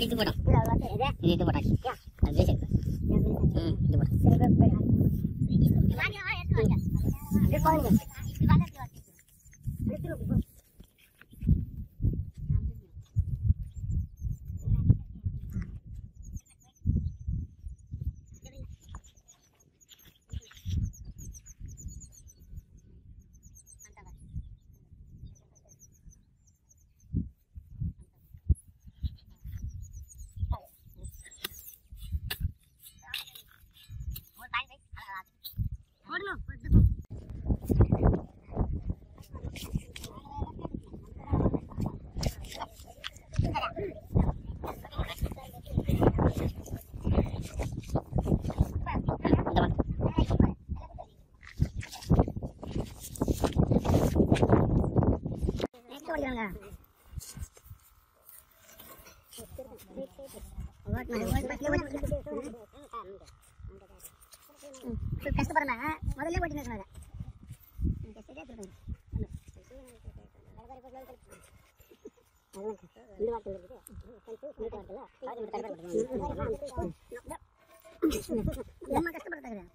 itu botak. Ini கஷ்டப்படுறேன் முதல்ல ஓட்டி நிற்கணும் ரொம்ப கஷ்டப்படுறேன்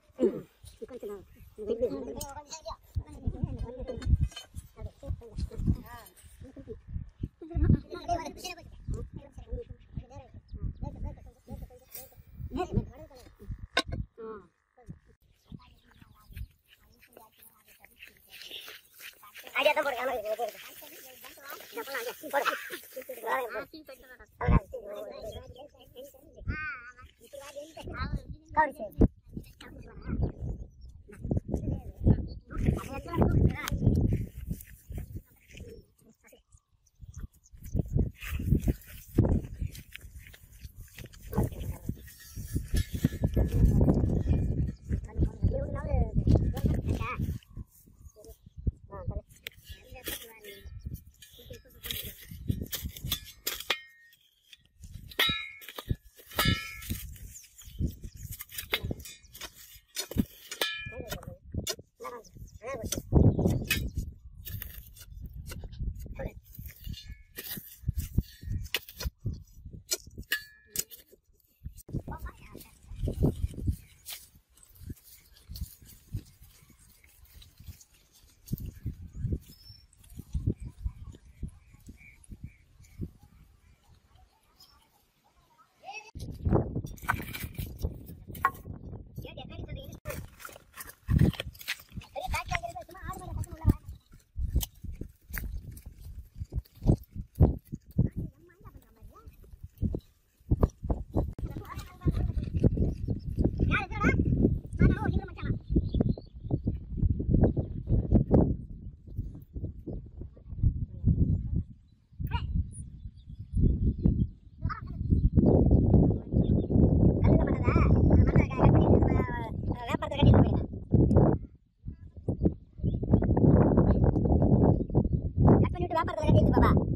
lapar kalau ada di bawah.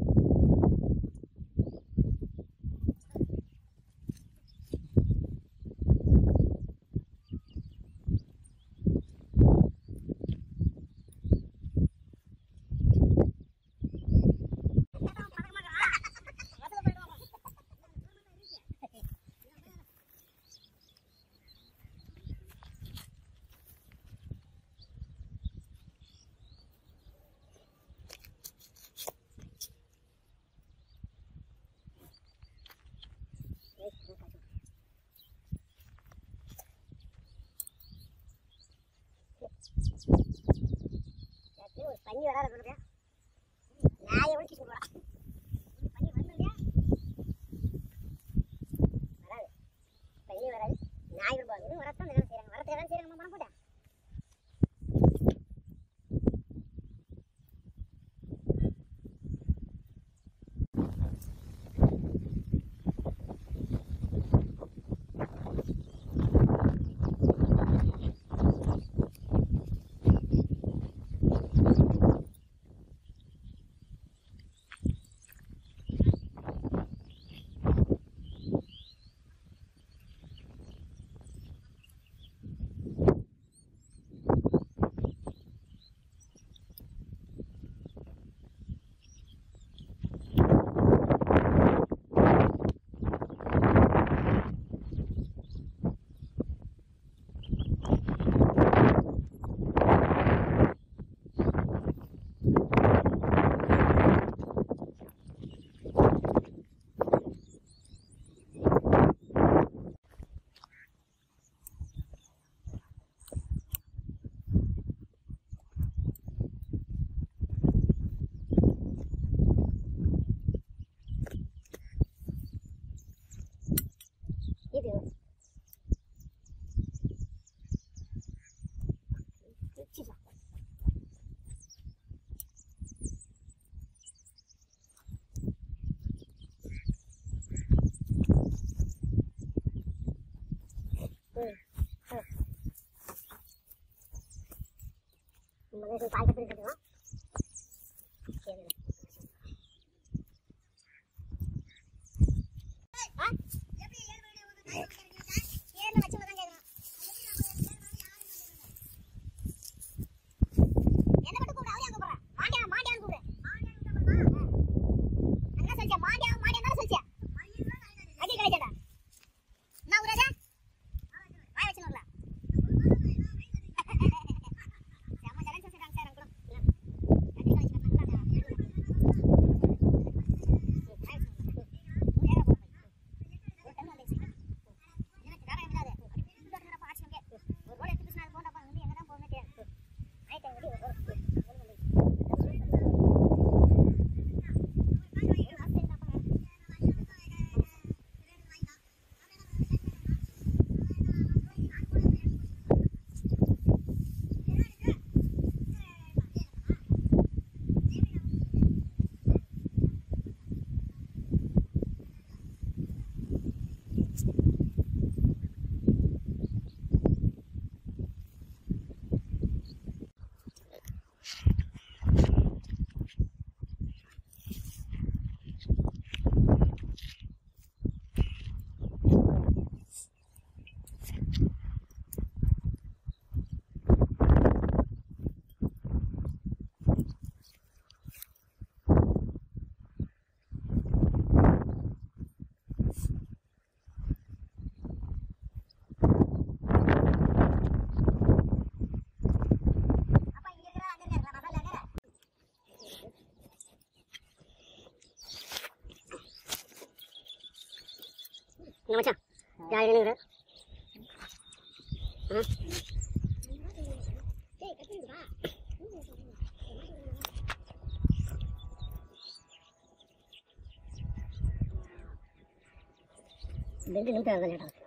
ஒரு பண்ணி வராத பண்ணுறேன் நாயை ஒழிச்சு சொல்லுறா பண்ணி வரலையா வராது பண்ணி வராது நாய் விடுவாங்க இதுவும் வரத்தான் வேலை செய்கிறாங்க வரத்தை வேலை செய்கிறாங்க பணம் போட்டேன் இது பால் மச்சான். யார் என்னங்கிற ரெண்டு நிமிஷம் லேட்டாக